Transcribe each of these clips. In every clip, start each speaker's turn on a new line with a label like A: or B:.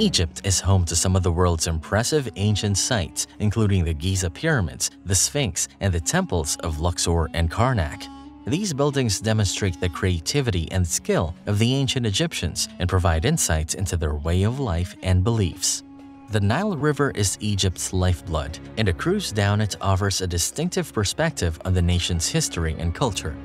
A: Egypt is home to some of the world's impressive ancient sites, including the Giza pyramids, the Sphinx, and the temples of Luxor and Karnak. These buildings demonstrate the creativity and skill of the ancient Egyptians and provide insights into their way of life and beliefs. The Nile River is Egypt's lifeblood, and a cruise down it offers a distinctive perspective on the nation's history and culture.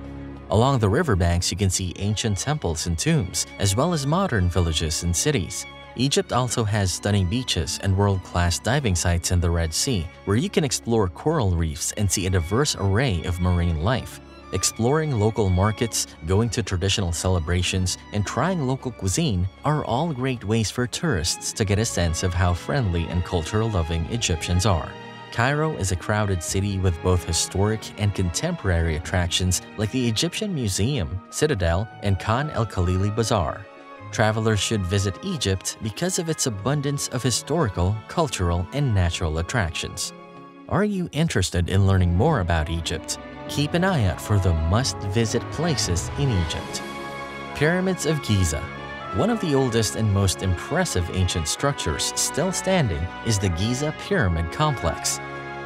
A: Along the riverbanks, you can see ancient temples and tombs, as well as modern villages and cities. Egypt also has stunning beaches and world-class diving sites in the Red Sea, where you can explore coral reefs and see a diverse array of marine life. Exploring local markets, going to traditional celebrations, and trying local cuisine are all great ways for tourists to get a sense of how friendly and culture-loving Egyptians are. Cairo is a crowded city with both historic and contemporary attractions like the Egyptian Museum, Citadel, and Khan el-Khalili Bazaar. Travelers should visit Egypt because of its abundance of historical, cultural, and natural attractions. Are you interested in learning more about Egypt? Keep an eye out for the must-visit places in Egypt. Pyramids of Giza One of the oldest and most impressive ancient structures still standing is the Giza Pyramid Complex.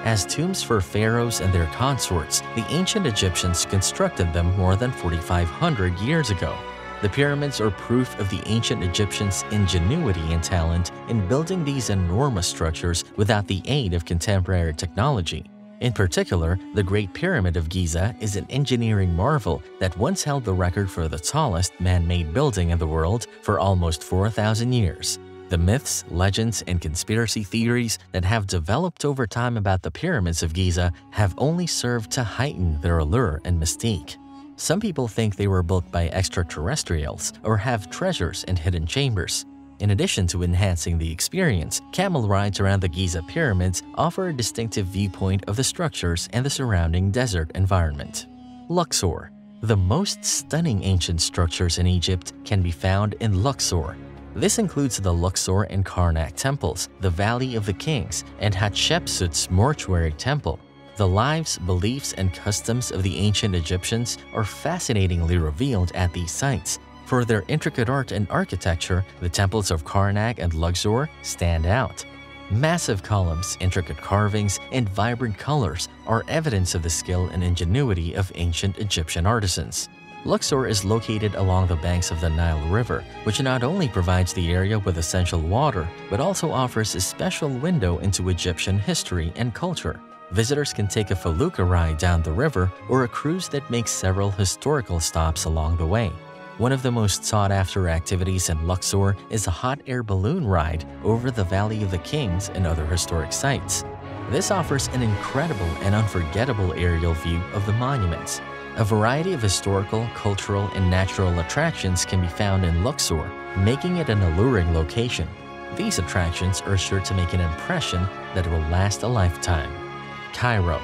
A: As tombs for pharaohs and their consorts, the ancient Egyptians constructed them more than 4,500 years ago. The pyramids are proof of the ancient Egyptians' ingenuity and talent in building these enormous structures without the aid of contemporary technology. In particular, the Great Pyramid of Giza is an engineering marvel that once held the record for the tallest man-made building in the world for almost 4,000 years. The myths, legends, and conspiracy theories that have developed over time about the pyramids of Giza have only served to heighten their allure and mystique. Some people think they were built by extraterrestrials or have treasures and hidden chambers. In addition to enhancing the experience, camel rides around the Giza pyramids offer a distinctive viewpoint of the structures and the surrounding desert environment. Luxor The most stunning ancient structures in Egypt can be found in Luxor. This includes the Luxor and Karnak temples, the Valley of the Kings, and Hatshepsut's mortuary temple. The lives, beliefs, and customs of the ancient Egyptians are fascinatingly revealed at these sites. For their intricate art and architecture, the temples of Karnak and Luxor stand out. Massive columns, intricate carvings, and vibrant colors are evidence of the skill and ingenuity of ancient Egyptian artisans. Luxor is located along the banks of the Nile River, which not only provides the area with essential water, but also offers a special window into Egyptian history and culture. Visitors can take a felucca ride down the river or a cruise that makes several historical stops along the way. One of the most sought-after activities in Luxor is a hot air balloon ride over the Valley of the Kings and other historic sites. This offers an incredible and unforgettable aerial view of the monuments. A variety of historical, cultural, and natural attractions can be found in Luxor, making it an alluring location. These attractions are sure to make an impression that will last a lifetime. Cairo.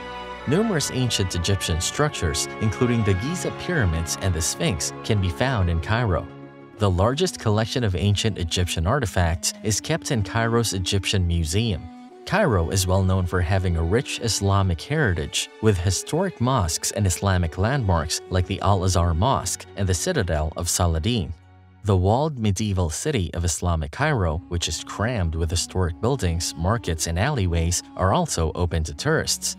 A: Numerous ancient Egyptian structures, including the Giza pyramids and the Sphinx, can be found in Cairo. The largest collection of ancient Egyptian artifacts is kept in Cairo's Egyptian Museum. Cairo is well known for having a rich Islamic heritage, with historic mosques and Islamic landmarks like the Al-Azhar Mosque and the Citadel of Saladin. The walled medieval city of Islamic Cairo, which is crammed with historic buildings, markets, and alleyways, are also open to tourists.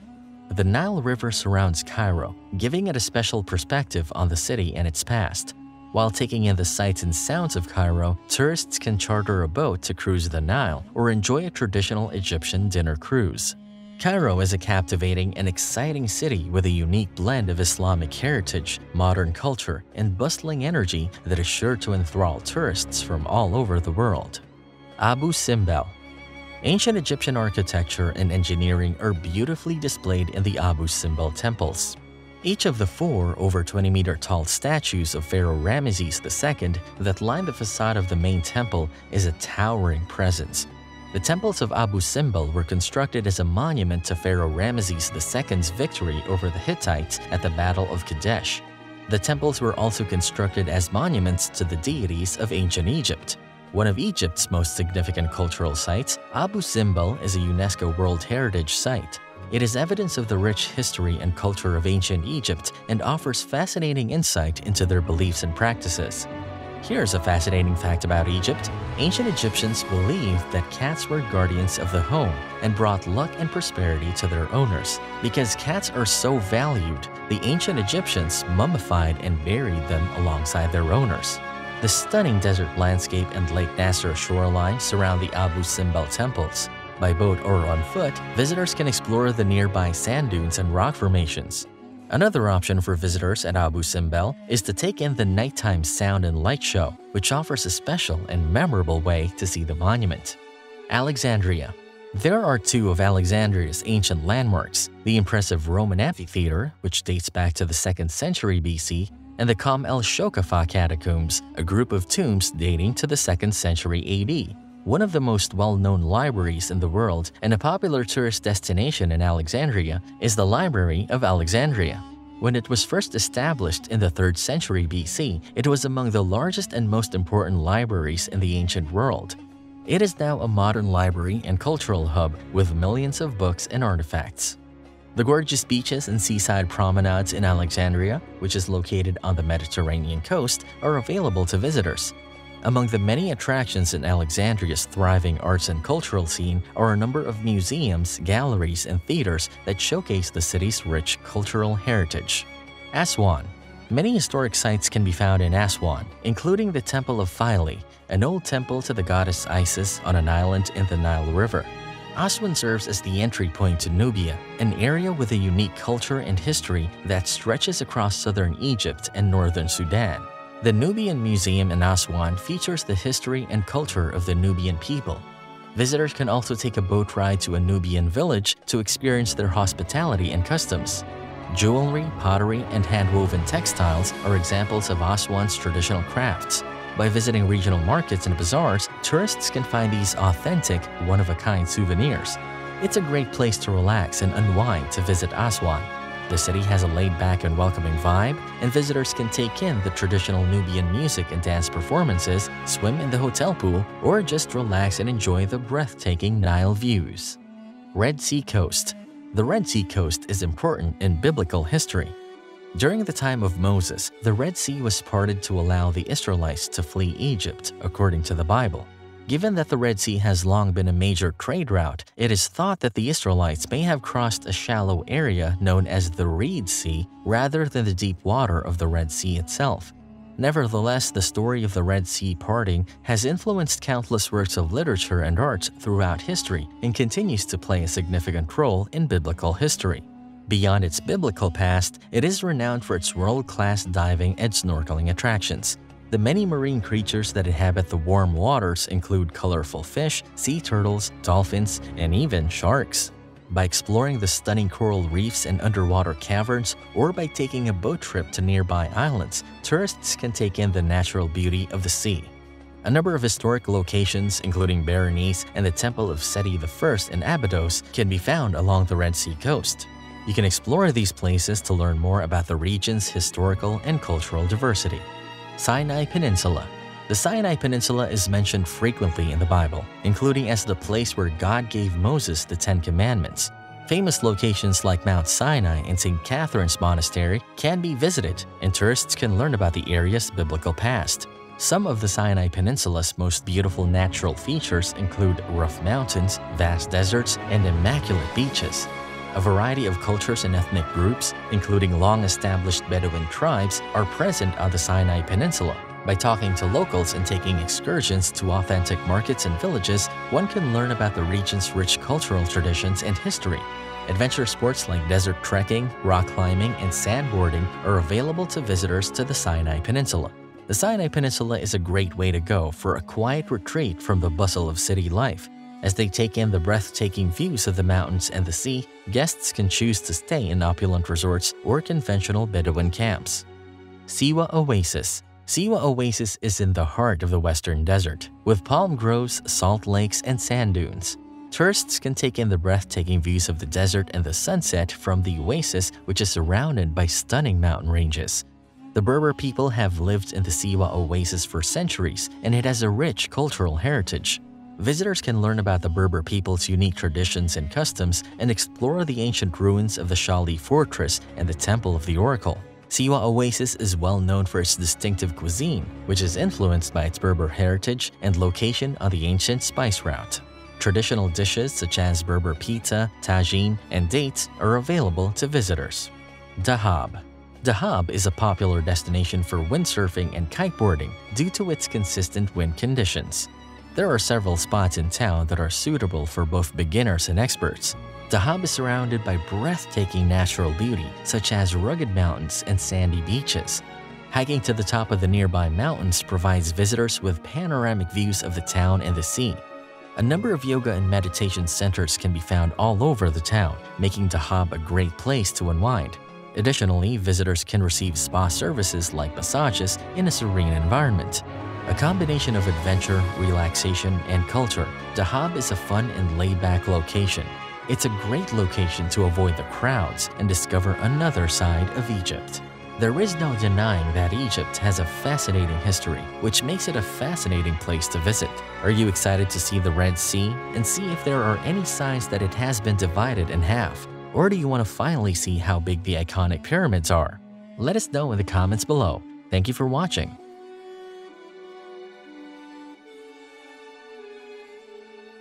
A: The Nile River surrounds Cairo, giving it a special perspective on the city and its past. While taking in the sights and sounds of Cairo, tourists can charter a boat to cruise the Nile or enjoy a traditional Egyptian dinner cruise. Cairo is a captivating and exciting city with a unique blend of Islamic heritage, modern culture, and bustling energy that is sure to enthrall tourists from all over the world. Abu Simbel Ancient Egyptian architecture and engineering are beautifully displayed in the Abu Simbel temples. Each of the four over 20-meter tall statues of Pharaoh Ramesses II that line the facade of the main temple is a towering presence, the temples of Abu Simbel were constructed as a monument to Pharaoh Ramesses II's victory over the Hittites at the Battle of Kadesh. The temples were also constructed as monuments to the deities of ancient Egypt. One of Egypt's most significant cultural sites, Abu Simbel is a UNESCO World Heritage Site. It is evidence of the rich history and culture of ancient Egypt and offers fascinating insight into their beliefs and practices. Here's a fascinating fact about Egypt. Ancient Egyptians believed that cats were guardians of the home and brought luck and prosperity to their owners. Because cats are so valued, the ancient Egyptians mummified and buried them alongside their owners. The stunning desert landscape and Lake Nasser shoreline surround the Abu Simbel temples. By boat or on foot, visitors can explore the nearby sand dunes and rock formations. Another option for visitors at Abu Simbel is to take in the nighttime sound and light show, which offers a special and memorable way to see the monument. Alexandria There are two of Alexandria's ancient landmarks, the impressive Roman amphitheater, which dates back to the 2nd century BC, and the Kam el Shokafa catacombs, a group of tombs dating to the 2nd century AD one of the most well-known libraries in the world and a popular tourist destination in Alexandria is the Library of Alexandria. When it was first established in the 3rd century BC, it was among the largest and most important libraries in the ancient world. It is now a modern library and cultural hub with millions of books and artifacts. The gorgeous beaches and seaside promenades in Alexandria, which is located on the Mediterranean coast, are available to visitors. Among the many attractions in Alexandria's thriving arts and cultural scene are a number of museums, galleries, and theaters that showcase the city's rich cultural heritage. Aswan Many historic sites can be found in Aswan, including the Temple of Philae, an old temple to the goddess Isis on an island in the Nile River. Aswan serves as the entry point to Nubia, an area with a unique culture and history that stretches across southern Egypt and northern Sudan. The Nubian Museum in Aswan features the history and culture of the Nubian people. Visitors can also take a boat ride to a Nubian village to experience their hospitality and customs. Jewelry, pottery, and hand-woven textiles are examples of Aswan's traditional crafts. By visiting regional markets and bazaars, tourists can find these authentic, one-of-a-kind souvenirs. It's a great place to relax and unwind to visit Aswan. The city has a laid-back and welcoming vibe, and visitors can take in the traditional Nubian music and dance performances, swim in the hotel pool, or just relax and enjoy the breathtaking Nile views. Red Sea Coast The Red Sea Coast is important in biblical history. During the time of Moses, the Red Sea was parted to allow the Israelites to flee Egypt, according to the Bible. Given that the Red Sea has long been a major trade route, it is thought that the Israelites may have crossed a shallow area known as the Reed Sea rather than the deep water of the Red Sea itself. Nevertheless, the story of the Red Sea parting has influenced countless works of literature and art throughout history and continues to play a significant role in biblical history. Beyond its biblical past, it is renowned for its world-class diving and snorkeling attractions. The many marine creatures that inhabit the warm waters include colorful fish, sea turtles, dolphins, and even sharks. By exploring the stunning coral reefs and underwater caverns, or by taking a boat trip to nearby islands, tourists can take in the natural beauty of the sea. A number of historic locations, including Berenice and the Temple of Seti I in Abydos, can be found along the Red Sea coast. You can explore these places to learn more about the region's historical and cultural diversity. Sinai Peninsula The Sinai Peninsula is mentioned frequently in the Bible, including as the place where God gave Moses the Ten Commandments. Famous locations like Mount Sinai and St. Catherine's Monastery can be visited, and tourists can learn about the area's biblical past. Some of the Sinai Peninsula's most beautiful natural features include rough mountains, vast deserts, and immaculate beaches. A variety of cultures and ethnic groups, including long-established Bedouin tribes, are present on the Sinai Peninsula. By talking to locals and taking excursions to authentic markets and villages, one can learn about the region's rich cultural traditions and history. Adventure sports like desert trekking, rock climbing, and sandboarding are available to visitors to the Sinai Peninsula. The Sinai Peninsula is a great way to go for a quiet retreat from the bustle of city life. As they take in the breathtaking views of the mountains and the sea, guests can choose to stay in opulent resorts or conventional Bedouin camps. Siwa Oasis Siwa Oasis is in the heart of the western desert, with palm groves, salt lakes, and sand dunes. Tourists can take in the breathtaking views of the desert and the sunset from the oasis, which is surrounded by stunning mountain ranges. The Berber people have lived in the Siwa Oasis for centuries, and it has a rich cultural heritage. Visitors can learn about the Berber people's unique traditions and customs and explore the ancient ruins of the Shali fortress and the Temple of the Oracle. Siwa Oasis is well known for its distinctive cuisine, which is influenced by its Berber heritage and location on the ancient spice route. Traditional dishes such as Berber pizza, tagine, and dates are available to visitors. Dahab Dahab is a popular destination for windsurfing and kiteboarding due to its consistent wind conditions. There are several spots in town that are suitable for both beginners and experts. Dahab is surrounded by breathtaking natural beauty such as rugged mountains and sandy beaches. Hiking to the top of the nearby mountains provides visitors with panoramic views of the town and the sea. A number of yoga and meditation centers can be found all over the town, making Dahab a great place to unwind. Additionally, visitors can receive spa services like massages in a serene environment. A combination of adventure, relaxation, and culture, Dahab is a fun and laid-back location. It's a great location to avoid the crowds and discover another side of Egypt. There is no denying that Egypt has a fascinating history, which makes it a fascinating place to visit. Are you excited to see the Red Sea and see if there are any signs that it has been divided in half? Or do you want to finally see how big the iconic pyramids are? Let us know in the comments below. Thank you for watching.